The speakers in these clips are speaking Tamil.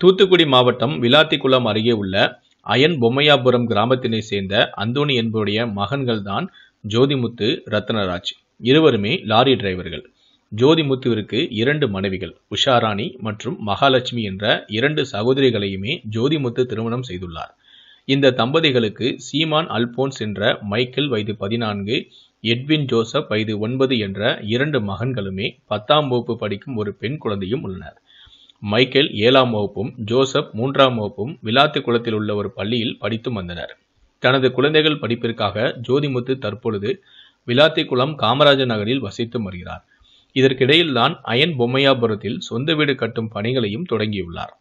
தூத்துக்குடி மாவட்டம் விளாத்திக்குளம் அருகே உள்ள அயன் பொம்மையாபுரம் கிராமத்தினை சேர்ந்த அந்தோணி என்பவருடைய மகன்கள்தான் ஜோதிமுத்து ரத்னராஜ். இருவருமே லாரி டிரைவர்கள். ஜோதிமுத்துவிற்கு இரண்டு மனைவிகள் உஷாராணி மற்றும் மகாலட்சுமி என்ற இரண்டு சகோதரிகளையுமே ஜோதிமுத்து திருமணம் செய்துள்ளார். இந்த தம்பதிகளுக்கு சீமான் அல்போன்ஸ் என்ற மைக்கேல் வயது பதினான்கு எட்வின் ஜோசப் வயது ஒன்பது என்ற இரண்டு மகன்களுமே பத்தாம் வகுப்பு படிக்கும் ஒரு பெண் குழந்தையும் உள்ளனர். மைக்கேல் ஏழாம் வகுப்பும் ஜோசப் மூன்றாம் வகுப்பும் விளாத்துக்குளத்தில் உள்ள ஒரு பள்ளியில் படித்து வந்தனர். தனது குழந்தைகள் படிப்பிற்காக ஜோதிமுத்து தற்பொழுது விளாத்திக்குளம் காமராஜர் நகரில் வசித்து வருகிறார். இதற்கிடையில்தான் அயன் பொம்மையாபுரத்தில் சொந்த வீடு கட்டும் பணிகளையும் தொடங்கியுள்ளார்.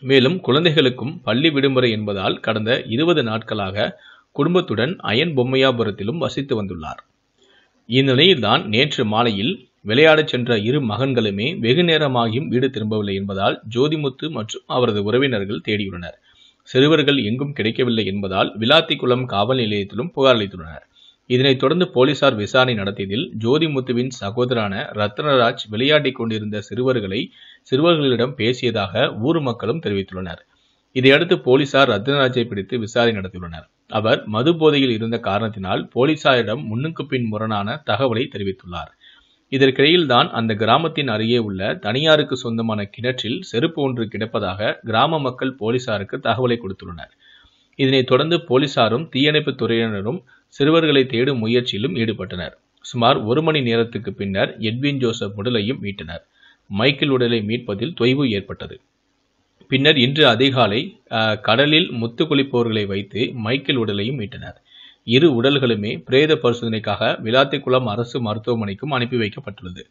மேலும் குழந்தைகளுக்கும் பள்ளி விடுமுறை என்பதால் கடந்த இருபது நாட்களாக குடும்பத்துடன் அயன் பொம்மையாபுரத்திலும் வசித்து வந்துள்ளார். இந்நிலையில்தான் நேற்று மாலையில் விளையாடச் சென்ற இரு மகன்களுமே வெகு நேரமாகியும் வீடு திரும்பவில்லை என்பதால் ஜோதிமுத்து மற்றும் அவரது உறவினர்கள் தேடியுள்ளனர். சிறுவர்கள் எங்கும் கிடைக்கவில்லை என்பதால் விளாத்திக்குளம் காவல் நிலையத்திலும் புகார் அளித்துள்ளனர். இதனைத் தொடர்ந்து போலீசார் விசாரணை நடத்தியதில் ஜோதிமுத்துவின் சகோதரான ரத்னராஜ் விளையாடிக் கொண்டிருந்த சிறுவர்களை சிறுவர்களிடம் பேசியதாக ஊர் மக்களும் தெரிவித்துள்ளனர். இதையடுத்து போலீசார் ரத்னராஜை பிடித்து விசாரணை நடத்தியுள்ளனர். அவர் மது போதையில் இருந்த காரணத்தினால் போலீசாரிடம் முன்னுக்கு பின் முரணான தகவலை தெரிவித்துள்ளார். இதற்கிடையில் தான் அந்த கிராமத்தின் அருகே உள்ள தனியாருக்கு சொந்தமான கிணற்றில் செருப்பு ஒன்று கிடப்பதாக கிராம மக்கள் போலீசாருக்கு தகவலை கொடுத்துள்ளனர். இதனைத் தொடர்ந்து போலீசாரும் தீயணைப்புத் துறையினரும் சிறுவர்களை தேடும் முயற்சியிலும் ஈடுபட்டனர். சுமார் ஒரு மணி நேரத்துக்கு பின்னர் எட்வின் ஜோசப் உடலையும் மீட்டனர். மைக்கேல் உடலை மீட்பதில் தொய்வு ஏற்பட்டது. பின்னர் இன்று அதிகாலை கடலில் முத்து குளிப்பவர்களை வைத்து மைக்கேல் உடலையும் மீட்டனர். இரு உடல்களுமே பிரேத பரிசோதனைக்காக விளாத்திக்குளம் அரசு மருத்துவமனைக்கும் அனுப்பி வைக்கப்பட்டுள்ளது.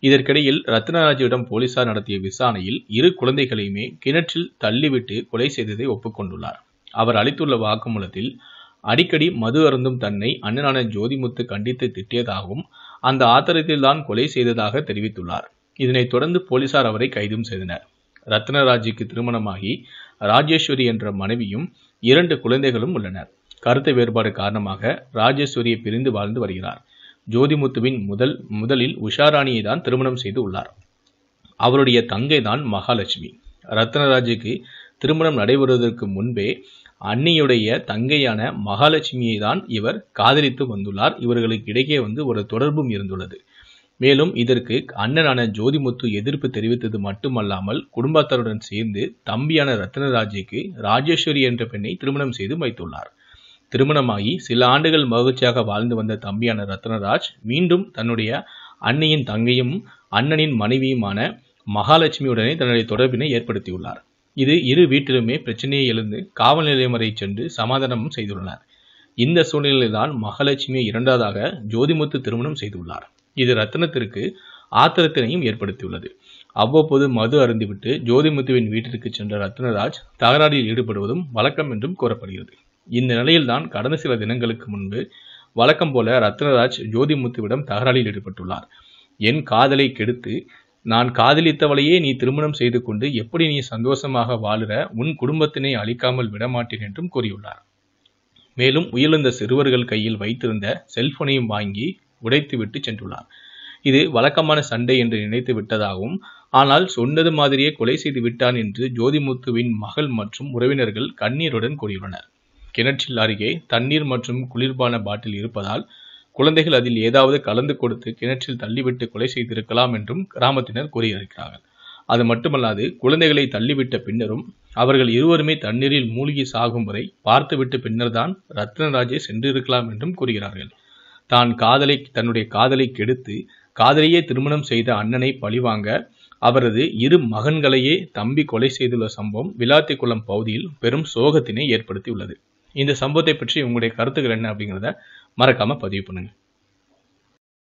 இதற்கிடையில் ரத்னராஜிடம் போலீசார் நடத்திய விசாரணையில் இரு குழந்தைகளையுமே கிணற்றில் தள்ளிவிட்டு கொலை செய்ததை ஒப்புக்கொண்டுள்ளார். அவர் அளித்துள்ள வாக்குமூலத்தில் அடிக்கடி மது அருந்தும் தன்னை அண்ணனான ஜோதிமுத்து கண்டித்து திட்டியதாகவும் அந்த ஆத்திரத்தில்தான் கொலை செய்ததாக தெரிவித்துள்ளார். இதனைத் தொடர்ந்து போலீசார் அவரை கைதும் செய்தனர். ரத்னராஜுக்கு திருமணமாகி ராஜேஸ்வரி என்ற மனைவியும் இரண்டு குழந்தைகளும் உள்ளனர். கருத்து வேறுபாடு காரணமாக ராஜேஸ்வரியை பிரிந்து வாழ்ந்து வருகிறார். ஜோதிமுத்துவின் முதல் முதலில் உஷாராணியை தான் திருமணம் செய்து உள்ளார். அவருடைய தங்கை தான் மகாலட்சுமி. ரத்னராஜுக்கு திருமணம் நடைபெறுவதற்கு முன்பே அன்னியுடைய தங்கையான மகாலட்சுமியை தான் இவர் காதலித்து வந்துள்ளார். இவர்களுக்கு இடையே வந்து ஒரு தொடர்பும் இருந்துள்ளது. மேலும் இதற்கு அண்ணனான ஜோதிமுத்து எதிர்ப்பு தெரிவித்தது மட்டுமல்லாமல் குடும்பத்தாருடன் சேர்ந்து தம்பியான ரத்னராஜுக்கு ராஜேஸ்வரி என்ற பெண்ணை திருமணம் செய்து வைத்துள்ளார். திருமணமாகி சில ஆண்டுகள் மகிழ்ச்சியாக வாழ்ந்து வந்த தம்பியான ரத்னராஜ் மீண்டும் தன்னுடைய அன்னையின் தங்கையும் அண்ணனின் மனைவியுமான மகாலட்சுமியுடனே தன்னுடைய தொடர்பினை ஏற்படுத்தியுள்ளார். இது இரு வீட்டிலுமே பிரச்சனையை எழுந்து காவல் நிலையம் வரை சென்று சமாதானமும் செய்துள்ளனர். இந்த சூழ்நிலையில்தான் மகாலட்சுமியை இரண்டாவதாக ஜோதிமுத்து திருமணம் செய்துள்ளார். இது ரத்னத்திற்கு ஆத்திரத்தினையும் ஏற்படுத்தியுள்ளது. அவ்வப்போது மது அருந்திவிட்டு ஜோதிமுத்துவின் வீட்டிற்கு சென்ற ரத்னராஜ் தகராறில் ஈடுபடுவதும் வழக்கம் என்றும் கூறப்படுகிறது. இந்த நிலையில்தான் கடந்த சில தினங்களுக்கு முன்பு வழக்கம் போல ரத்னராஜ் ஜோதிமுத்துவிடம் தகராறில் ஈடுபட்டுள்ளார். என் காதலை கெடுத்து நான் காதலித்தவளையே நீ திருமணம் செய்து கொண்டு எப்படி நீ சந்தோஷமாக வாழுற உன் குடும்பத்தினை அழிக்காமல் விடமாட்டேன் என்றும் கூறியுள்ளார். மேலும் உயிரிழந்த சிறுவர்கள் கையில் வைத்திருந்த செல்போனையும் வாங்கி உடைத்துவிட்டு சென்றுள்ளார். இது வழக்கமான சண்டை என்று நினைத்து விட்டதாகவும் ஆனால் சொன்னது மாதிரியே கொலை செய்து விட்டான் என்று ஜோதிமுத்துவின் மகள் மற்றும் உறவினர்கள் கண்ணீருடன் கூறியுள்ளனர். கிணற்றில் அருகே தண்ணீர் மற்றும் குளிர்பான பாட்டில் இருப்பதால் குழந்தைகள் அதில் ஏதாவது கலந்து கொடுத்து கிணற்றில் தள்ளிவிட்டு கொலை செய்திருக்கலாம் என்றும் கிராமத்தினர் கூறியிருக்கிறார்கள். அது மட்டுமல்லாது குழந்தைகளை தள்ளிவிட்ட பின்னரும் அவர்கள் இருவருமே தண்ணீரில் மூழ்கி சாகும் வரை பார்த்துவிட்டு பின்னர்தான் ரத்னராஜே சென்றிருக்கலாம் என்றும் கூறுகிறார்கள். தான் காதலை தன்னுடைய காதலை கெடுத்து காதலியே திருமணம் செய்த அண்ணனை பழிவாங்க அவரது இரு மகன்களையே தம்பி கொலை செய்துள்ள சம்பவம் விளாத்திக்குளம் பகுதியில் பெரும் சோகத்தினை ஏற்படுத்தியுள்ளது. இந்த சம்பவத்தை பற்றி உங்களுடைய கருத்துக்கள் என்ன அப்படிங்கிறத மறக்காமல் பதிவு பண்ணுங்கள்